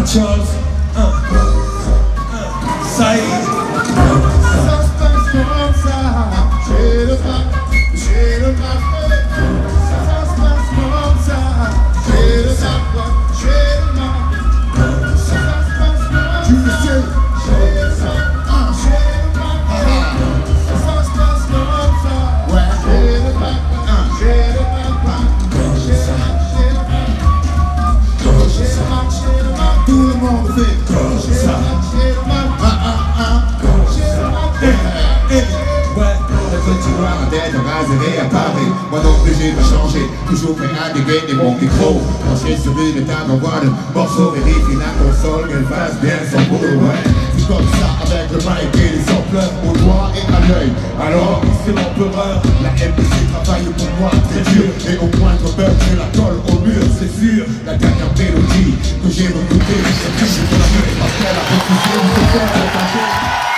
Nachos. Moi non plus j'ai pas changé. Toujours prêt à dégainer mon micro. Penché sur une table, envoie le morceau Vérifie la console qu'elle fasse bien son boulot ouais. C'est comme ça avec le mic et les ampleurs Au doigt et à l'œil. Alors C'est l'empereur. la MPC travaille pour moi très dur. Et au moindre beurre je la colle au mur c'est sûr. La dernière mélodie que j'ai recoupée C'est que je suis la mur Parce qu'elle a refusé de se faire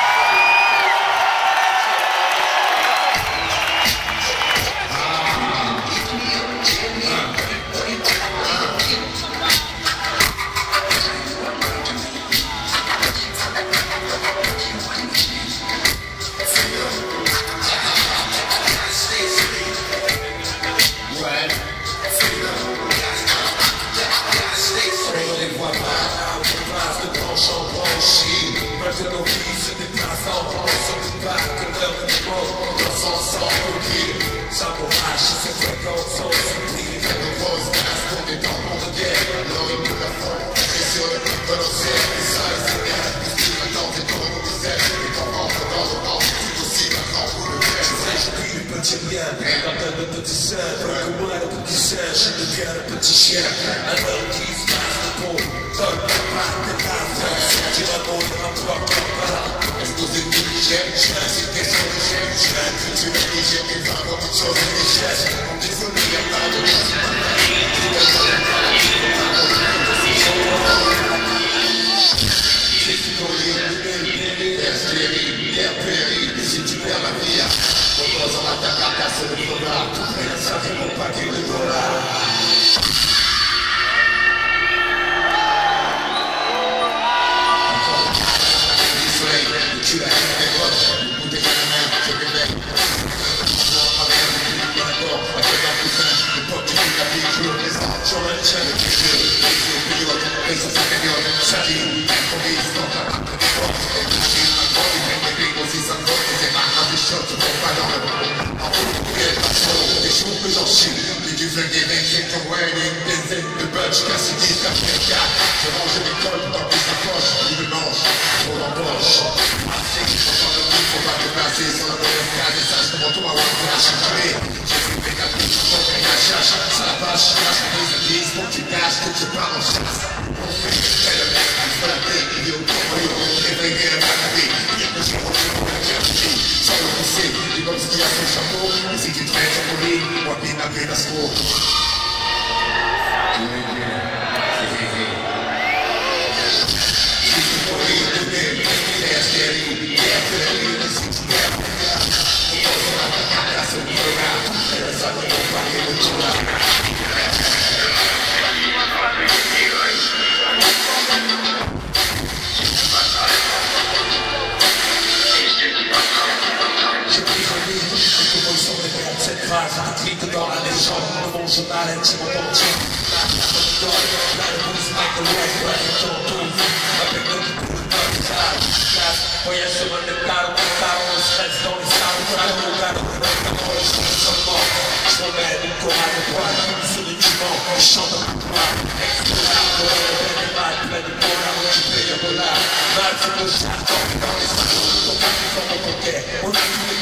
partager Petit rien, dans de petits seins, comme moi le petit singe, je deviens le petit chien. Alors qui se passe le pot, donne la part de la France, tu vas mourir en toi, voilà. Exposé de l'hygiène, je suis ainsi question de j'aime, je suis un Du flingue des mecs, c'est ton wedding, des ailes de budge, casse des Je range mes cols dans tes sacoches, il me mange, trop d'embauche. Assez, j'entends le bruit, faut pas te placer sur la bonne escale, et sache comment toi, ouais, pour lâcher jamais. J'ai fait des capous, j'entends rien à cherche, ça la vache, lâche les églises, pour que tu caches, que tu pars en chasse. On fait, c'est le mec, il faut la paix, il est au cambriolon, réveiller le maladie, il y a que je retrouve pour la carte, sans le pousser, il comme ce qu'il y a son chapeau, et si tu te fais ton lit, moi, bien après la départ, on part, on stress dans les salles, on a le regard, on a le temps, je suis seulement. Je m'emmène une chorale de poils, sur les divans, je chante un coup de main. Explorable, plein de mal, plein de dollars, occupé de dollars. Mal, c'est le charbon, dans les salons, ton café comme mon coquet. On a tous les trucs bad, un faible de joker, ma fonction, c'est que je suis le tout, et pratiquer ma fonction. Quand je parle des malgrés, champion de l'extravention. Pour ma la pour le panier de boula. Quand ma peine est faite, pour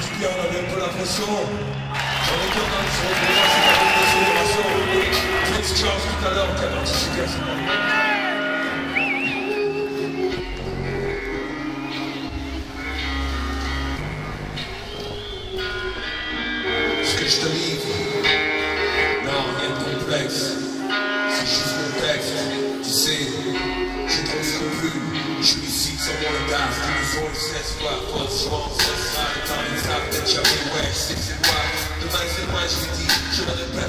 fait on avait un peu l'impression On est content de se retrouver dans cette année de célébration Prince Charles tout à l'heure qui a participé à cette Ce que je te livre, non, rien de complexe. C'est juste mon texte. Tu sais, j'ai trop ce vu. Je suis ici sans mon audace. Tous les jours, il s'espoir. Franchement, ce sera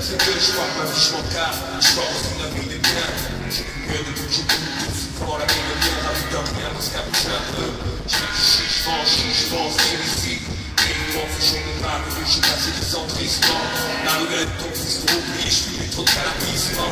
ce que je vois. Ma vie, je m'en carre. Je la vie des biens. J'ai plus peur de tout, j'ai tout. Tout pour la vie de bien. La vie d'un rien, parce qu'à bout d'un peu. Je réfléchis, je mange, je pense, c'est ici. Et moi, je n'ai pas vu, j'ai passé des ans tristement. La nouvelle ton fils pour oublier, je suis trop de calabissement.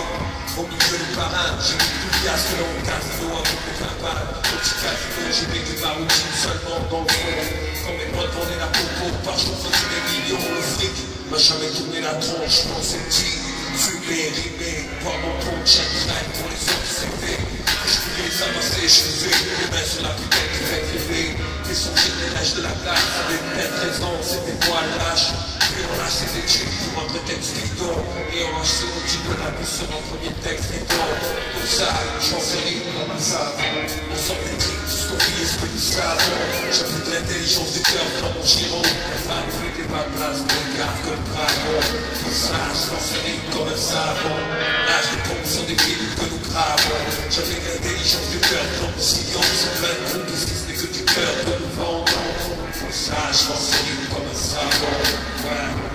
Au milieu du parrain, j'ai mis plus fiasque que l'on casino avant de faire pas. Au petit casino, j'ai vécu ma routine seulement dans le fond. Quand mes potes vendaient la popo, par jour faisaient des millions, le fric m'a jamais tourné la tronche, c'est petit. Fumer, rimer, voir mon chaque night pour les autres, c'est fait. Je voulais les avancer, je faisais les mains sur la putain qui fait rêver. Et son l'âge de la place, avec peut-être raison, c'était moi le lâche. Puis on lâche ses études pour un prétexte bidon. Et on lâche type de la bouche sur mon premier texte bidon. Pour ça, j'en sais rien comme ça. On sort des trucs, tout ce qu'on vit, savon. J'ai plus de l'intelligence du cœur dans mon giron. La femme n'était pas place le gars comme dragon. Pour ça, j'en sais rien comme un savon. L'âge de pompe sont des films que nous gravons. J'avais l'intelligence du cœur dans mon sillon. C'est plein de groupes, ce n'est que du cœur que nous vendons. Pour ça, je pense vivre comme un.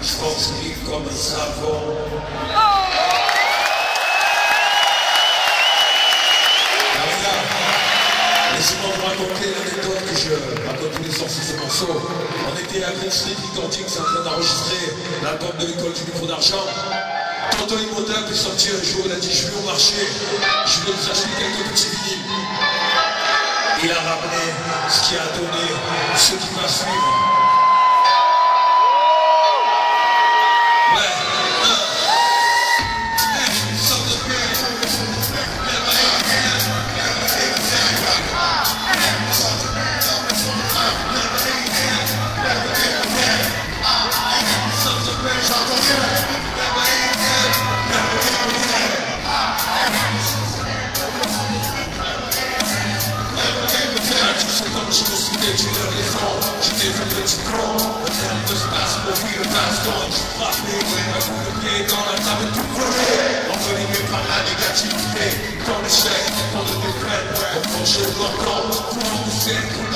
Vivre comme savon. Laissez-moi vous raconter l'anecdote que je raconte tous les sur ce morceau. On était à Green Street, en train d'enregistrer l'album de l'école du micro d'argent. Anthony Motin est sorti un jour, il a dit je vais au marché, je vais vous acheter quelques petits vinyles. Il a ramené ce qui a donné ce qui va suivre.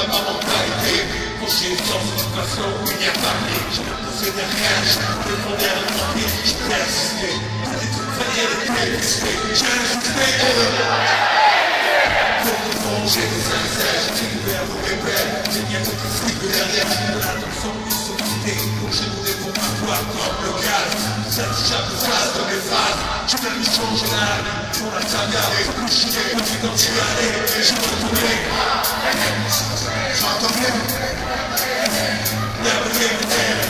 Pousser contre ma mentalité Pour chier sans situation Il n'y a pas de Je ne possédais rien Je ne défendais un phrases, je viens lui changer la vie pour la saga, je suis revenu quand tu allais, et je retournais, j'entendais, never give a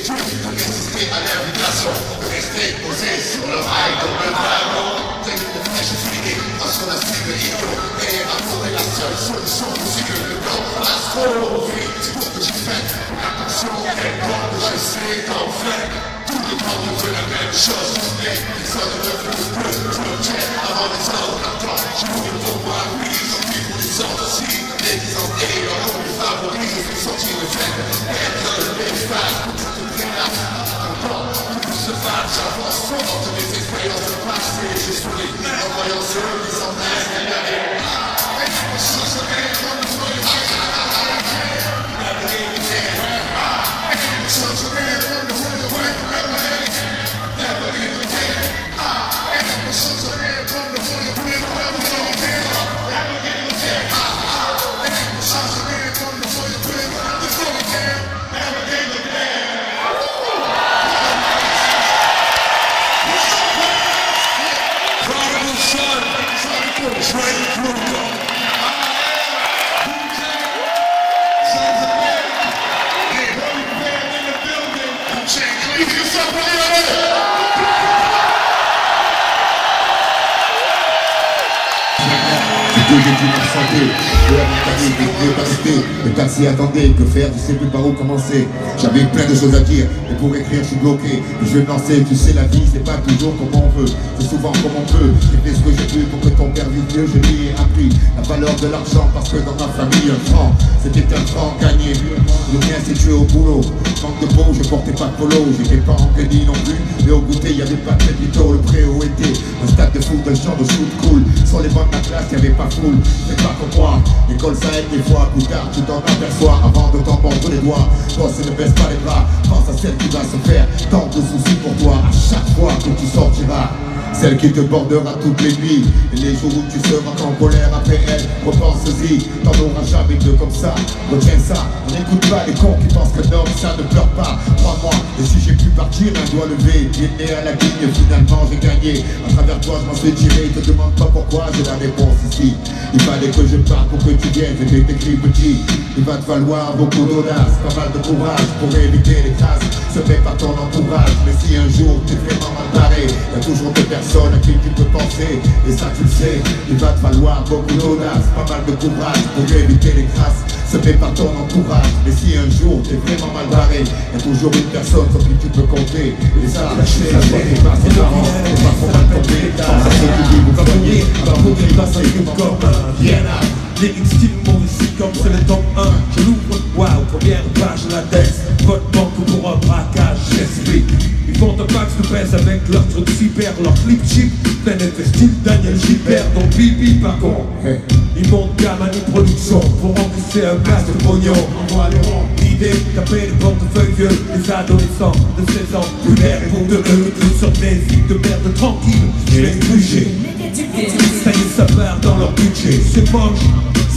des à l'invitation, rester posé sur le rail comme le dragon. Je parce qu'on a suivi le hero et absorber la seule solution possible, le plan astronomique. C'est pour que tu fasses attention, et quand je sais qu'en fait, tout le monde nous la même chose. Mais ça ne me plus plus projet avant les autres. Attends, je vous pour moi, oui, je suis pour les autres. Les et les favorisent, le fait, être le. Now my own service, I'm not attendait, que faire, tu sais plus par où commencer. J'avais plein de choses à dire, et pour écrire je suis bloqué. Je vais lancer, tu sais la vie c'est pas toujours comme on veut, c'est souvent comme on peut. J'ai fait ce que j'ai pu pour que ton père vive mieux, je lui ai appris la valeur de l'argent parce que dans ma famille un franc, c'était un franc gagné. Le mien c'est tué au boulot, manque de peau, je portais pas de polo, j'étais pas en crédit non plus, mais au goûter y avait pas de tôt, le préau était un stade de foot, un champ de shoot cool. Sur les bancs de classe y avait pas foule, c'est pas comme moi, l'école ça aide des fois, plus tard tu aperçois avant de t'en mordre les doigts. Boss ne baisse pas les bras, pense à celle qui va se faire tant de soucis pour toi. À chaque fois que tu sortiras. Celle qui te bordera toutes les nuits. Et les jours où tu seras en colère après elle Repense-y, t'en auras jamais deux comme ça. Retiens ça, n'écoute pas les cons qui pensent que non, ça ne pleure pas. Crois-moi, et si j'ai pu partir, un doigt levé Pied né à la ligne, finalement j'ai gagné. À travers toi, je m'en suis tiré. Te demande pas pourquoi, j'ai la réponse ici. Il fallait que je parte pour que tu viennes. J'ai écrit petit, il va te falloir beaucoup d'audace Pas mal de courage pour éviter les traces Se fait par ton entourage Mais si un jour t'es vraiment mal barré Y'a toujours des personnes à qui tu peux penser Et ça tu le sais, il va te falloir beaucoup d'audace Pas mal de courage pour éviter les grâces Se fait par ton entourage Mais si un jour t'es vraiment mal barré Y'a toujours une personne sur qui tu peux compter Et ça, ça pas tes parents C'est pas trop mal tombé ici comme c'est le top 1 Je l'ouvre, waouh, première page la tête. Votre banque pour un braquage, j'explique. Ils font un fax de presse avec leur truc super Leur cheap, plein d'effets style Daniel Gilbert. Donc Bibi par contre Ils montent gamme à une production Pour encaisser un masse de pognon. Envoie les ronds Taper le portefeuille vieux Les adolescents de 16 ans. Lunaire pour de eux sur des îles de merde tranquille. Je bouger. Ça y est, ça part dans leur budget, c'est moche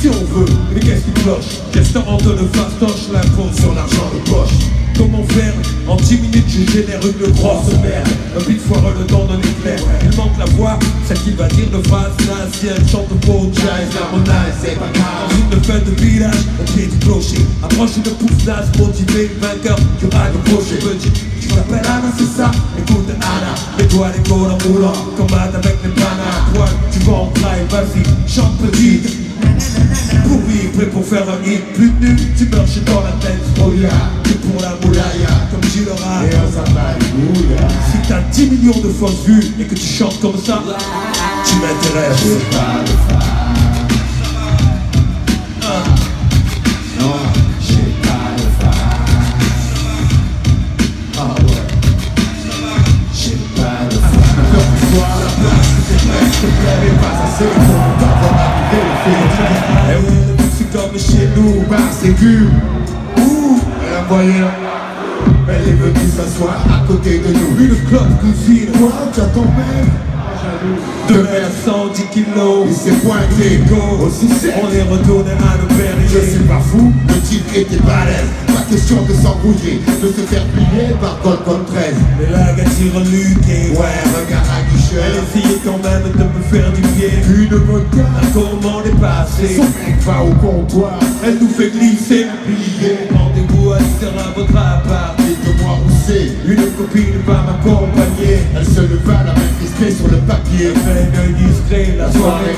si on veut, mais qu'est-ce qui cloche? Restaurant de le fastoche, l'impôt sur l'argent de poche? Comment faire En 10 minutes je génère une grosse merde. Un beat foireux le don de l'éclair. Il manque la voix, celle qui va dire de phrases naziennes Chante pour jazz, harmonize, c'est pas grave. Dans une fête de village, au pied du clocher. Approche une pouffe naze, motivé, vainqueur Du rag crochet, petit tu t'appelles Anna, c'est ça. Écoute Anna, mets-toi les côtes en moulant Combat avec les panas poil Tu vas en trail, vas-y, chante petite Pourri, pour faire un hit, plus nul, tu meurs, je dans la tête. Oh yeah, que pour la moulaya, comme Gilles Rat. Et on s'appelle Si t'as 10 millions de fois vues et que tu chantes comme ça, tu m'intéresses. Je pas de femme. Ah. Non, j'ai pas de femme. Ah ouais. J'ai pas de femme. Encore une place, c'est mais pas assez pour t'avoir. Eh oui, c'est comme chez nous, bar sécu. Ouh, elle a voyé. Elle est venue s'asseoir à côté de nous. Une clope cousine, moi j'attends même de mer 110 kilos. Il s'est pointé aussi sec. On est retourné à nos Je suis pas fou, le type était balèze. Pas question de s'embrouiller, de se faire plier par Golgon 13. Mais la Luc et Ouais, regarde à Elle guicheur. essayait quand même de me faire du pied. Une vodka. La commande est passée. Son mec va au comptoir. Elle nous fait glisser un billet. Rendez-vous à 10 heures à votre appart. Dites-moi où c'est. Une copine va m'accompagner. Elle se leva, la main sur le papier. Fait un œil discret, la soirée.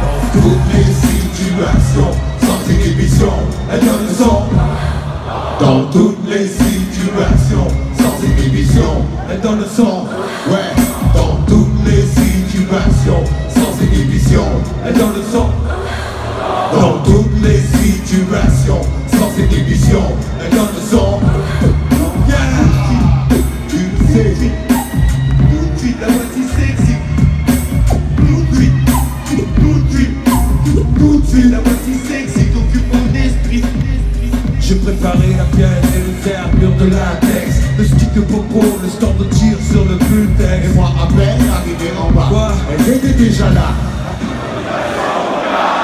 Dans toutes les situations, sans inhibition, elle donne le son. Dans toutes les situations, sans inhibition, Elle donne le son. ouais. Dans toutes les situations, sans inhibition, Elle donne le son. dans toutes les situations, sans inhibition, elle donne le son. Tout de suite, la voici sexy. Tout de suite, tout de suite, tout de suite, la voici sexy. T'occupe mon esprit. J'ai préparé la pièce et le fermure de latex. Le stick de popo, le stand de tir sur le Et bulltex. moi, à peine arrivé en bas, Quoi elle était déjà là.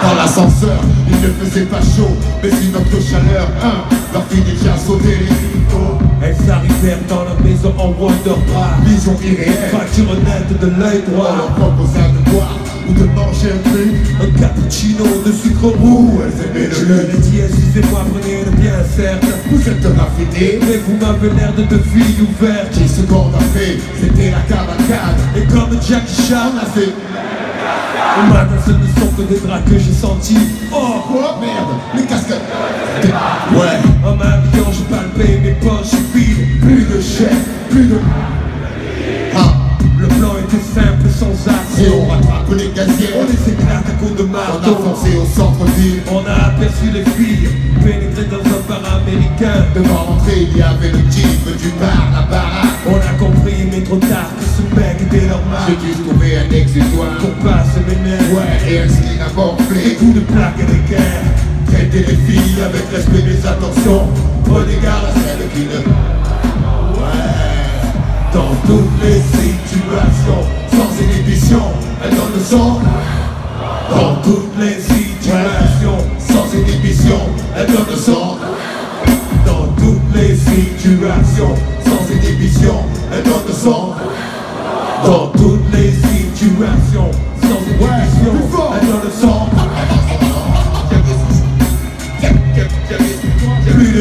Dans l'ascenseur, il ne faisait pas chaud, mais une autre chaleur, hein, leur fit déjà sauter les arrivèrent dans la maison en Wonderbra. Vision irréelle, Fracture nette de l'œil on droit. leur proposa de boire ou de manger un truc. Un cappuccino de sucre roux. Elles aimaient Je le leur ai dit, excusez-moi, prenez une bien certes. Vous êtes raffinés, Mais vous m'avez l'air de deux filles ouvertes. 10 secondes après, c'était la cavalcade. Et comme Jackie Chan, On a fait, matin ce ne sont que des draps que j'ai sentis. Oh, oh merde, les casquettes. Ouais, en m'habillant, je palpais mes poches vides. plus de chèques, plus de... Ah, Le plan était simple, sans et on action. rattrape les On gazières. les éclate à coups de On a marteau. foncé au centre-ville. On a aperçu les filles pénétrer dans un bar américain. Devant l'entrée, il y avait le type du bar, la baraque. On a compris, mais trop tard, que ce mec était normal. J'ai dû trouver un exutoire. Pour passer mes nerfs. Ouais, et un skin à Des coups de plaque et des guerres. Traiter les filles avec respect, mais attention. Prenez garde à celles qui ne. Ouais. Dans toutes les situations, sans inhibition, elle donne le son. Dans toutes les situations, sans inhibition, elle donne le son. Dans toutes les situations, sans inhibition, elle donne le son. Dans toutes les situations, sans inhibition, elle donne le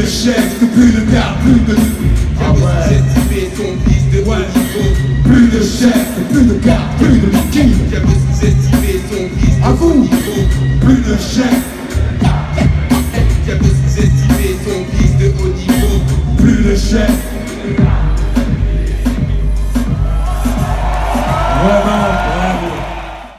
le chef, plus le garde, plus de... Ah ouais. ton fils de ouais. Plus de chef, plus de garde, plus de liquide. J'avais sous-estimé ton fils de vous, plus de chef.